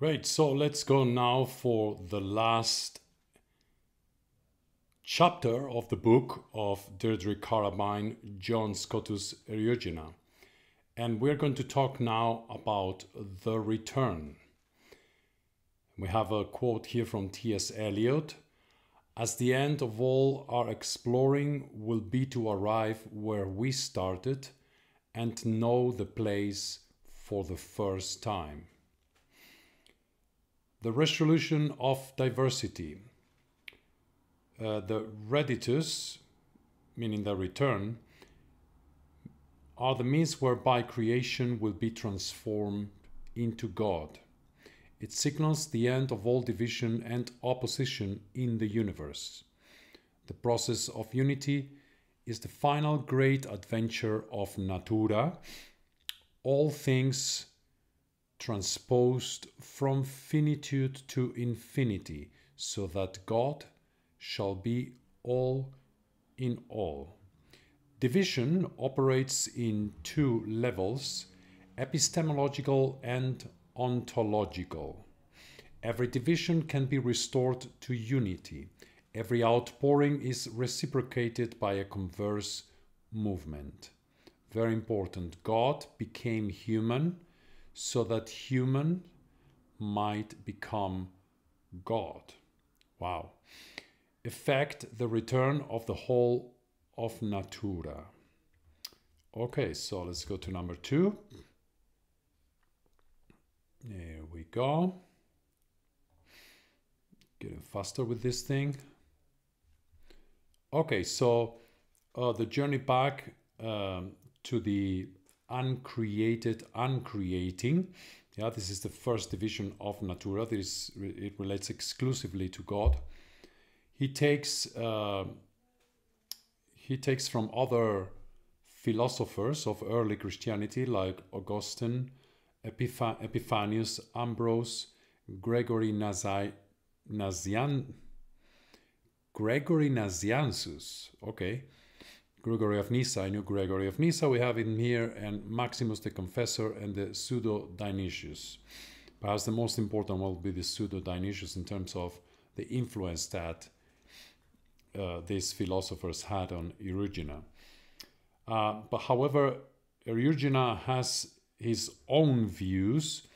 Great. So let's go now for the last chapter of the book of Deirdre Carabine, John Scottus Eriugena. And we're going to talk now about the return. We have a quote here from T.S. Eliot As the end of all our exploring will be to arrive where we started and know the place for the first time. The resolution of diversity. Uh, the reditus, meaning the return, are the means whereby creation will be transformed into God. It signals the end of all division and opposition in the universe. The process of unity is the final great adventure of Natura, all things transposed from finitude to infinity, so that God shall be all in all. Division operates in two levels epistemological and ontological. Every division can be restored to unity. Every outpouring is reciprocated by a converse movement. Very important. God became human so that human might become God. Wow. Effect the return of the whole of Natura. Okay, so let's go to number two. There we go. Getting faster with this thing. Okay, so uh, the journey back um, to the uncreated uncreating. Yeah, this is the first division of Natura. This it relates exclusively to God. He takes uh, he takes from other philosophers of early Christianity like Augustine, Epiph- Epiphanius, Ambrose, Gregory Nazi- Nazian, Gregory Nazianzus. Okay, Gregory of Nyssa. I knew Gregory of Nyssa. We have him here, and Maximus the Confessor and the Pseudo Dionysius. Perhaps the most important will be the Pseudo Dionysius in terms of the influence that uh, these philosophers had on Eriugena. Uh, but however, Eriugena has his own views,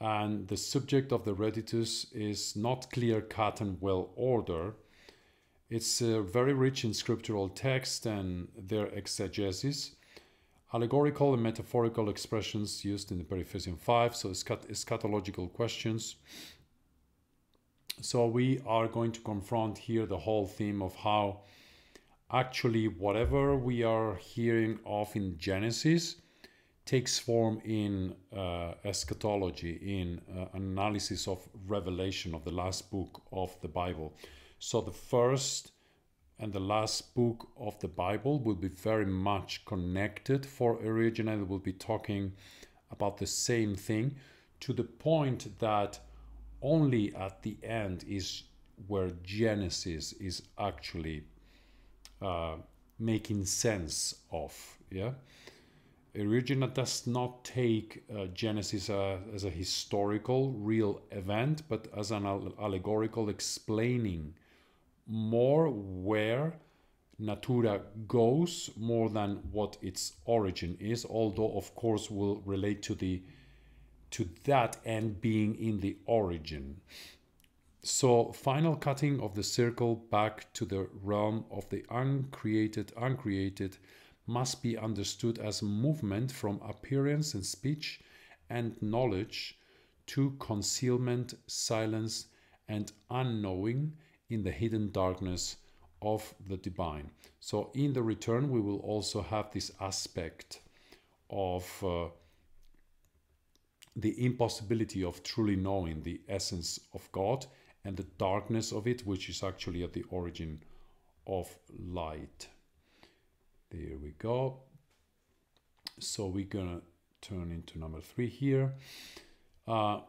and the subject of the Reditus is not clear cut and well ordered. It's uh, very rich in scriptural text and their exegesis, allegorical and metaphorical expressions used in the Periphyseon 5, so eschatological questions. So we are going to confront here the whole theme of how actually whatever we are hearing of in Genesis takes form in uh, eschatology, in uh, analysis of revelation of the last book of the Bible. So the first and the last book of the Bible will be very much connected for Eriugena. We'll be talking about the same thing to the point that only at the end is where Genesis is actually uh, making sense of. Yeah, Eriugena does not take uh, Genesis uh, as a historical, real event, but as an allegorical explaining more where Natura goes more than what its origin is, although of course will relate to the to that end being in the origin. So final cutting of the circle back to the realm of the uncreated, uncreated must be understood as movement from appearance and speech and knowledge to concealment, silence, and unknowing in the hidden darkness of the divine. So, in the return, we will also have this aspect of uh, the impossibility of truly knowing the essence of God and the darkness of it, which is actually at the origin of light. There we go. So we're gonna turn into number three here. Uh,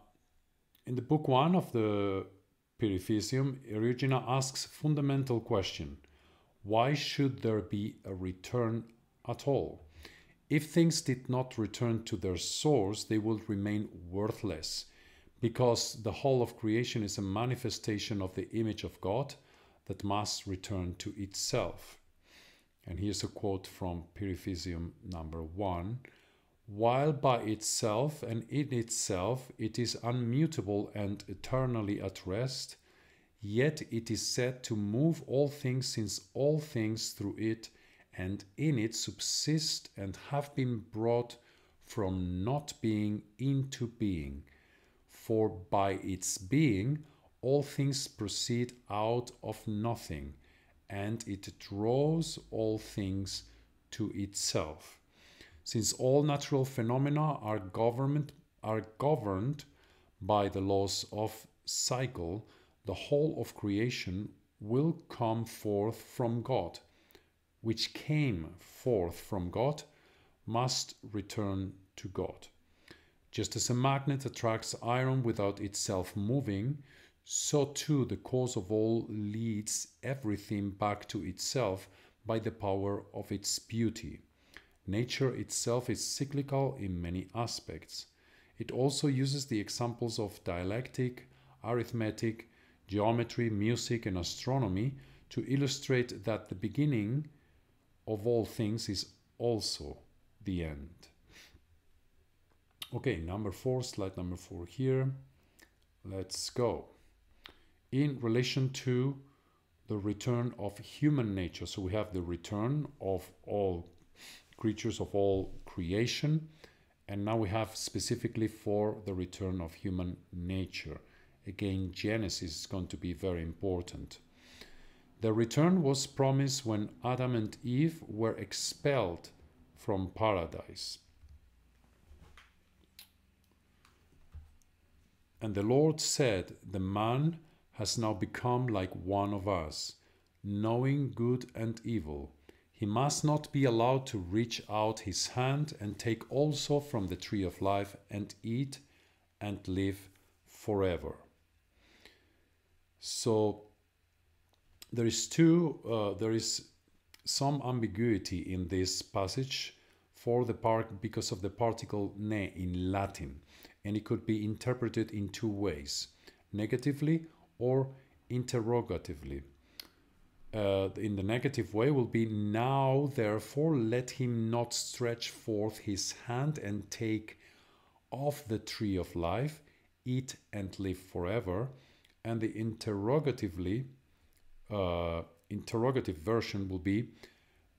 in the book one of the Periphyseon, Eriugena asks fundamental question: Why should there be a return at all? If things did not return to their source, they would remain worthless. because the whole of creation is a manifestation of the image of God that must return to itself. And here's a quote from Periphyseon number one while by itself and in itself it is unmutable and eternally at rest, yet it is said to move all things since all things through it and in it subsist and have been brought from not being into being. For by its being all things proceed out of nothing, and it draws all things to itself. Since all natural phenomena are governed, are governed by the laws of cycle, the whole of creation will come forth from God, which came forth from God must return to God. Just as a magnet attracts iron without itself moving, so too the cause of all leads everything back to itself by the power of its beauty. Nature itself is cyclical in many aspects. It also uses the examples of dialectic, arithmetic, geometry, music, and astronomy to illustrate that the beginning of all things is also the end. Okay, number four, slide number four here. Let's go. In relation to the return of human nature, so we have the return of all creatures of all creation. And now we have specifically for the return of human nature. Again, Genesis is going to be very important. The return was promised when Adam and Eve were expelled from paradise. And the Lord said, The man has now become like one of us, knowing good and evil. He must not be allowed to reach out his hand and take also from the tree of life and eat and live forever. So there is two, uh, there is some ambiguity in this passage for the part because of the particle ne in Latin, and it could be interpreted in two ways negatively or interrogatively uh, in the negative way will be now therefore let him not stretch forth his hand and take of the tree of life eat and live forever. And the interrogatively uh, interrogative version will be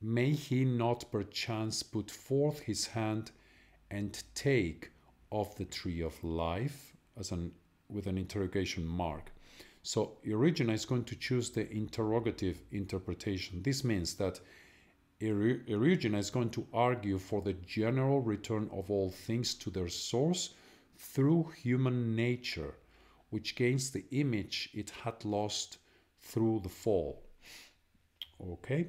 may he not perchance put forth his hand and take of the tree of life as an with an interrogation mark so Eriugena is going to choose the interrogative interpretation. This means that Eriugena is going to argue for the general return of all things to their source through human nature, which gains the image it had lost through the fall. Okay,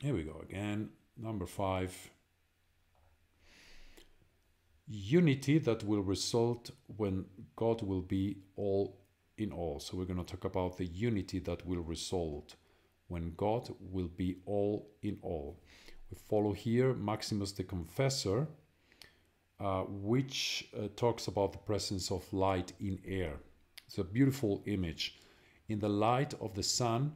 here we go again. Number five. Unity that will result when God will be all in all. So we're going to talk about the unity that will result when God will be all in all. We follow here Maximus the Confessor, uh, which uh, talks about the presence of light in air. It's a beautiful image. In the light of the sun,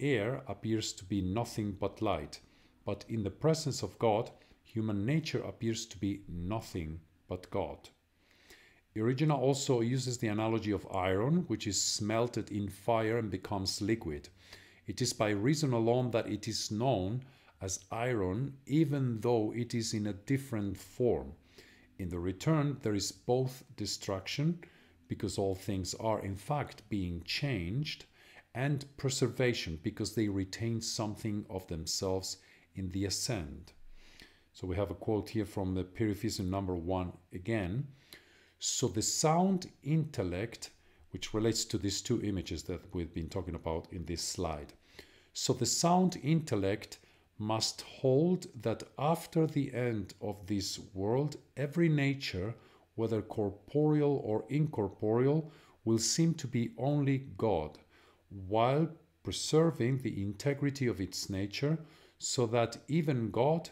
air appears to be nothing but light, but in the presence of God, human nature appears to be nothing but God. Eriugena also uses the analogy of iron, which is smelted in fire and becomes liquid. It is by reason alone that it is known as iron, even though it is in a different form. In the return, there is both destruction, because all things are in fact being changed, and preservation, because they retain something of themselves in the ascent. So we have a quote here from the Periphyseon number one again. So the sound intellect, which relates to these two images that we've been talking about in this slide. So the sound intellect must hold that after the end of this world, every nature, whether corporeal or incorporeal, will seem to be only God, while preserving the integrity of its nature, so that even God,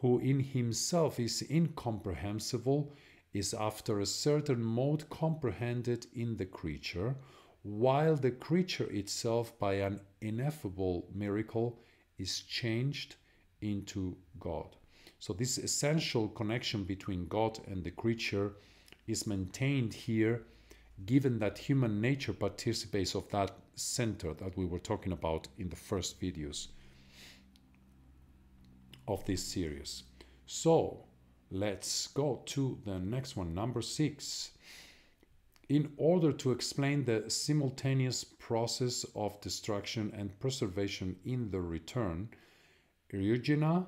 who in himself is incomprehensible, is after a certain mode comprehended in the creature, while the creature itself, by an ineffable miracle, is changed into God. So, this essential connection between God and the creature is maintained here, given that human nature participates of that center that we were talking about in the first videos of this series. So, let's go to the next one, number six. In order to explain the simultaneous process of destruction and preservation in the return, Eriugena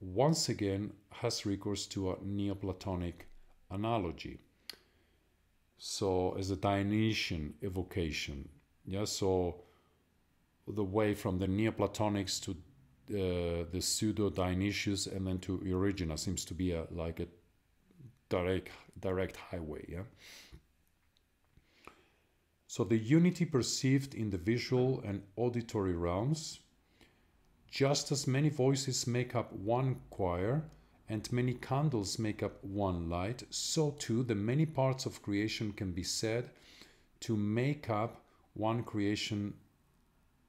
once again has recourse to a Neoplatonic analogy. So, as a Dionysian evocation, yeah. So, the way from the Neoplatonics to uh, the pseudo Dionysius and then to Eriugena seems to be a like a direct direct highway. Yeah. So the unity perceived in the visual and auditory realms, just as many voices make up one choir and many candles make up one light, so too the many parts of creation can be said to make up one creation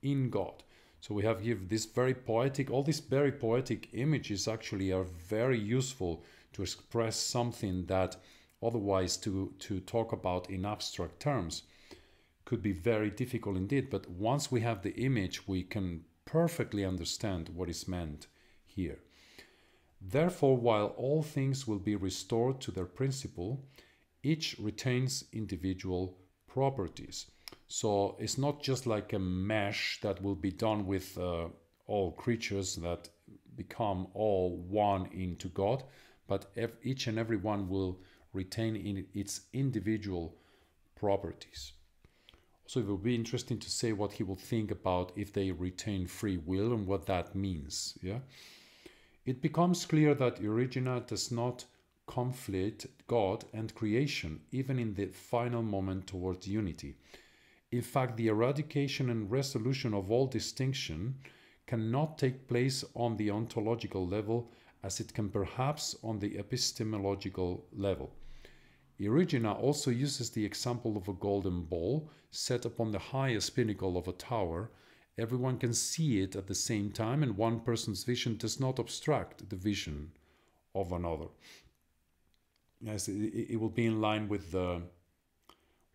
in God. So we have here this very poetic, all these very poetic images actually are very useful to express something that otherwise to, to talk about in abstract terms could be very difficult indeed. But once we have the image, we can perfectly understand what is meant here. Therefore, while all things will be restored to their principle, each retains individual properties. So it's not just like a mesh that will be done with uh, all creatures that become all one into God, but each and every one will retain in its individual properties. So it will be interesting to say what he will think about if they retain free will and what that means. Yeah, it becomes clear that Eriugena does not conflict God and creation, even in the final moment towards unity. In fact, the eradication and resolution of all distinction cannot take place on the ontological level as it can perhaps on the epistemological level. Eriugena also uses the example of a golden ball set upon the highest pinnacle of a tower. Everyone can see it at the same time, and one person's vision does not obstruct the vision of another. Yes, it will be in line with the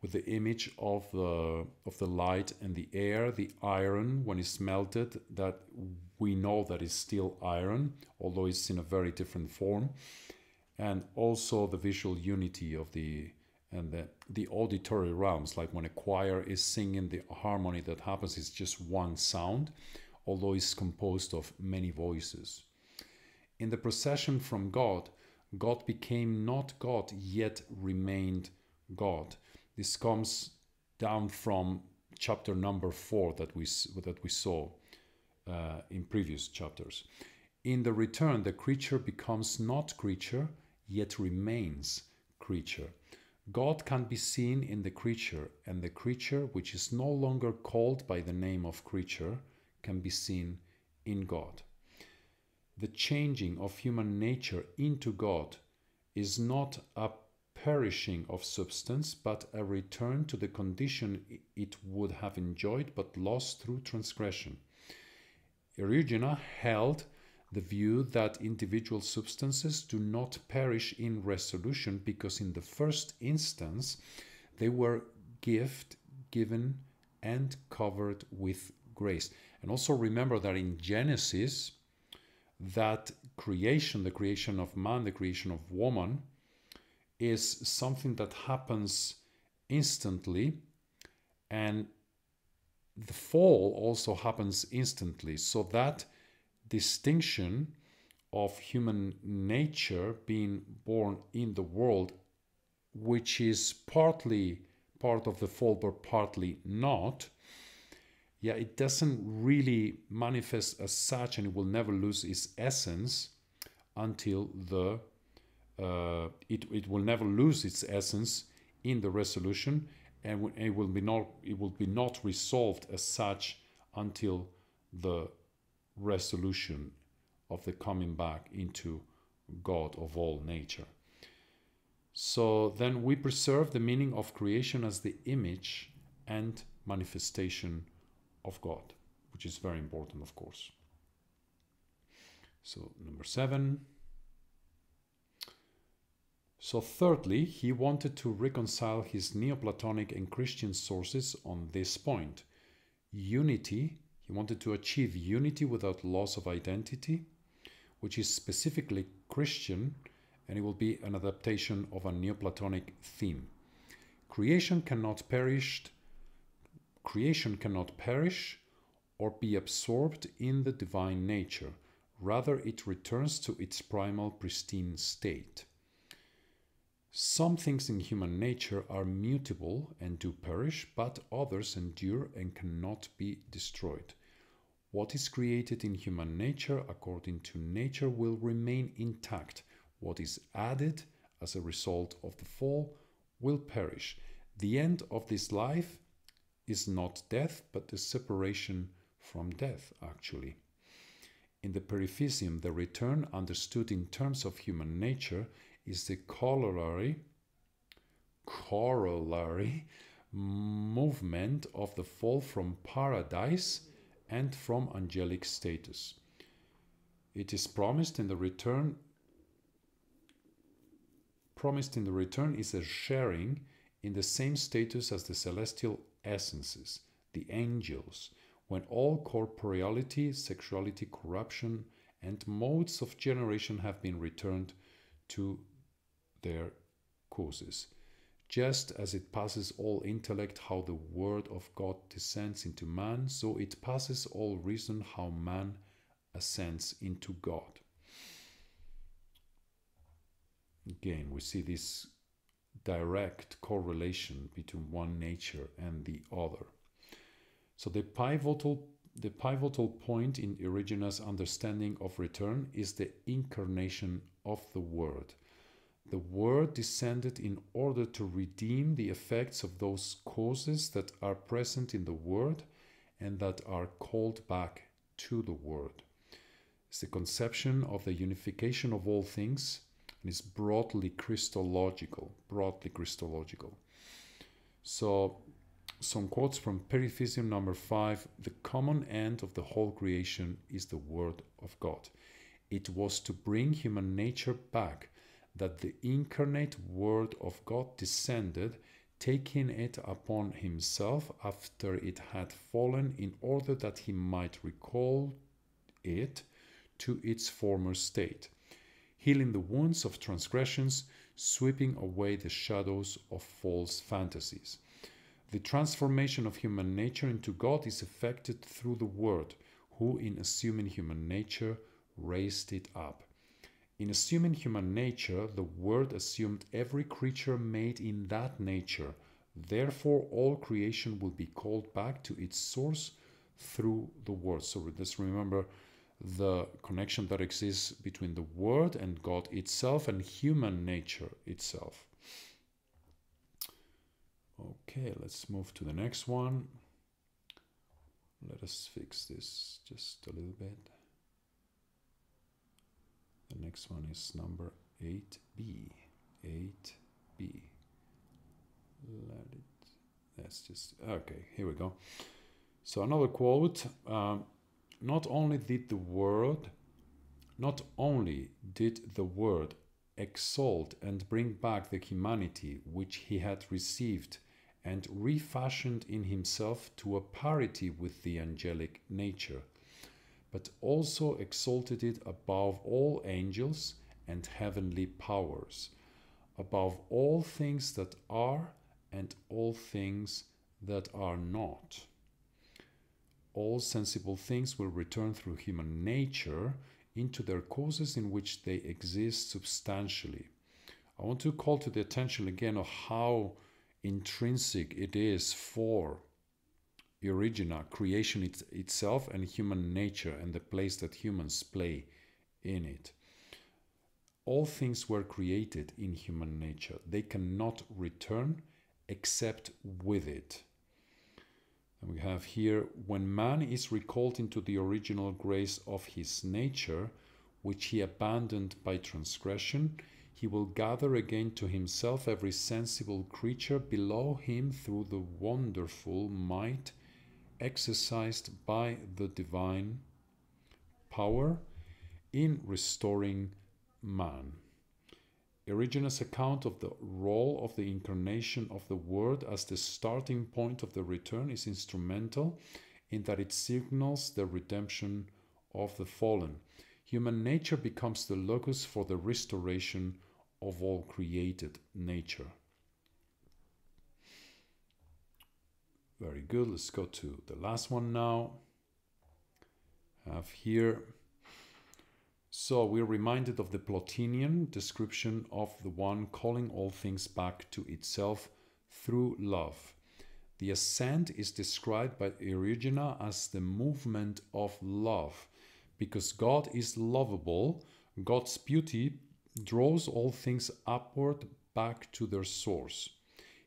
with the image of the of the light and the air, the iron when it's melted, that we know that is still iron, although it's in a very different form. And also the visual unity of the and the, the auditory realms like when a choir is singing the harmony that happens is just one sound although it's composed of many voices. In the procession from god god became not god yet remained god this comes down from chapter number four that we that we saw uh, in previous chapters in the return the creature becomes not creature yet remains creature. God can be seen in the creature, and the creature, which is no longer called by the name of creature, can be seen in God. The changing of human nature into God is not a perishing of substance, but a return to the condition it would have enjoyed but lost through transgression. Eriugena held the view that individual substances do not perish in resolution because in the first instance they were gift given and covered with grace and also remember that in genesis that creation the creation of man the creation of woman is something that happens instantly and the fall also happens instantly. So that distinction of human nature being born in the world, which is partly part of the fall but partly not, yeah, it doesn't really manifest as such and it will never lose its essence until the uh, it, it will never lose its essence in the resolution and it will be not it will be not resolved as such until the resolution of the coming back into God of all nature. So then we preserve the meaning of creation as the image and manifestation of God, which is very important, of course. So, number seven. So, thirdly, he wanted to reconcile his Neoplatonic and Christian sources on this point. Unity, he wanted to achieve unity without loss of identity, which is specifically Christian, and it will be an adaptation of a Neoplatonic theme. Creation cannot perish, creation cannot perish or be absorbed in the divine nature. Rather, it returns to its primal, pristine state. Some things in human nature are mutable and do perish, but others endure and cannot be destroyed. What is created in human nature, according to nature, will remain intact. What is added as a result of the fall will perish. The end of this life is not death, but the separation from death, actually. In the Periphyseon, the return, understood in terms of human nature, is the corollary corollary movement of the fall from paradise and from angelic status. It is promised in the return promised in the return is a sharing in the same status as the celestial essences, the angels, when all corporeality, sexuality, corruption, and modes of generation have been returned to their causes. Just as it passes all intellect how the word of God descends into man, so it passes all reason how man ascends into God. Again, we see this direct correlation between one nature and the other. So the pivotal the pivotal point in Eriugena's understanding of return is the incarnation of the Word. The Word descended in order to redeem the effects of those causes that are present in the Word and that are called back to the Word. It's the conception of the unification of all things and is broadly Christological. Broadly Christological. So, some quotes from Periphyseon number five The common end of the whole creation is the Word of God. It was to bring human nature back that the incarnate Word of God descended, taking it upon himself after it had fallen, in order that he might recall it to its former state, healing the wounds of transgressions, sweeping away the shadows of false fantasies. The transformation of human nature into God is effected through the Word, who, in assuming human nature, raised it up. In assuming human nature, the Word assumed every creature made in that nature. Therefore, all creation will be called back to its source through the Word. So let's remember the connection that exists between the Word and God itself and human nature itself. Okay, let's move to the next one. Let us fix this just a little bit. Next one is number 8b. 8b. Let it, that's just, okay, here we go. So another quote, um, not only did the word, not only did the word exalt and bring back the humanity which he had received and refashioned in himself to a parity with the angelic nature, but also exalted it above all angels and heavenly powers, above all things that are and all things that are not. All sensible things will return through human nature into their causes in which they exist substantially. I want to call to the attention again of how intrinsic it is for Eriugena, creation it, itself, and human nature and the place that humans play in it. All things were created in human nature. They cannot return except with it. And we have here when man is recalled into the original grace of his nature, which he abandoned by transgression, he will gather again to himself every sensible creature below him through the wonderful might exercised by the divine power in restoring man. Eriugena's account of the role of the incarnation of the Word as the starting point of the return is instrumental in that it signals the redemption of the fallen. Human nature becomes the locus for the restoration of all created nature. Very good. Let's go to the last one now. have here so we're reminded of the Plotinian description of the one calling all things back to itself through love. The ascent is described by Eriugena as the movement of love. Because God is lovable, God's beauty draws all things upward back to their source.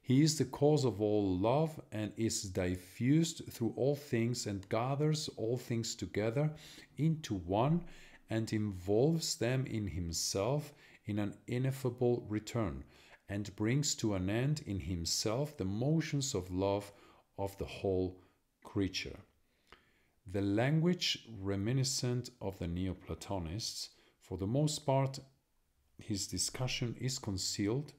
He is the cause of all love and is diffused through all things and gathers all things together into one and involves them in himself in an ineffable return, and brings to an end in himself the motions of love of the whole creature. The language reminiscent of the Neoplatonists, for the most part, his discussion is concealed.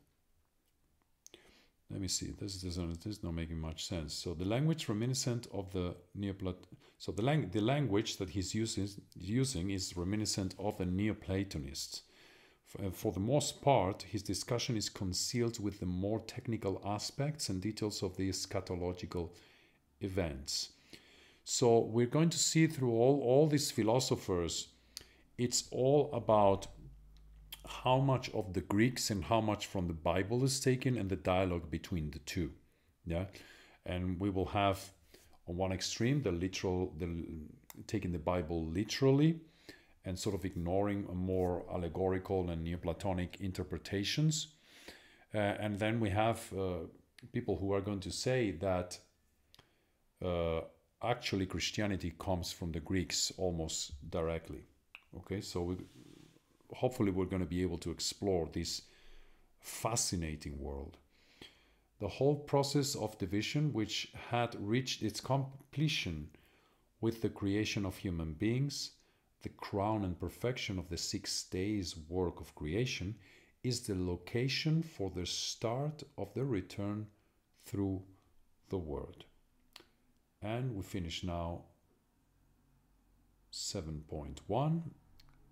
Let me see. This, this, this is not making much sense. So the language reminiscent of the Neoplat so the, lang- the language that he's using, using is reminiscent of the Neoplatonists. For, uh, for the most part, his discussion is concealed with the more technical aspects and details of the eschatological events. So we're going to see through all, all these philosophers, it's all about how much of the Greeks and how much from the Bible is taken and the dialogue between the two. Yeah. And we will have on one extreme, the literal, the taking the Bible literally and sort of ignoring more allegorical and Neoplatonic interpretations. Uh, and then we have uh, people who are going to say that uh, actually Christianity comes from the Greeks almost directly. Okay, so we, hopefully we're going to be able to explore this fascinating world. The whole process of division, which had reached its completion with the creation of human beings, the crown and perfection of the six days' work of creation, is the location for the start of the return through the Word. And we finish now 7.1,